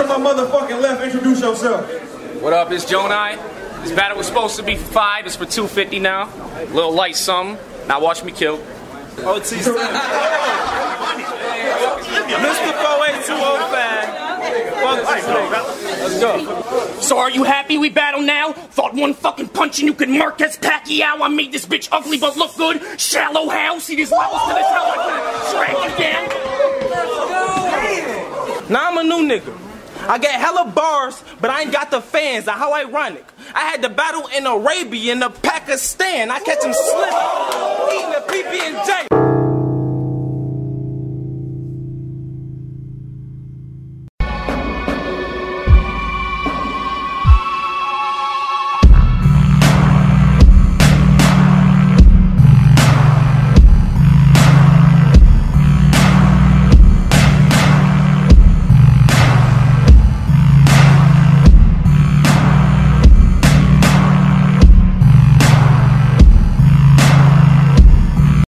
motherfucking left, introduce yourself. What up, it's Gjonaj. This battle was supposed to be for five, it's for 250 now. Little light something. Now watch me kill. OT Mr. 48205. Let's go. So are you happy we battle now? Thought one fucking punch and you could Marquez Pacquiao. I made this bitch ugly but look good. Shallow how? See these levels to this hell I put it again. Now I'm a new nigga. I get hella bars, but I ain't got the fans. How ironic. I had to battle in Arabia and the Pakistan. I catch them slipping,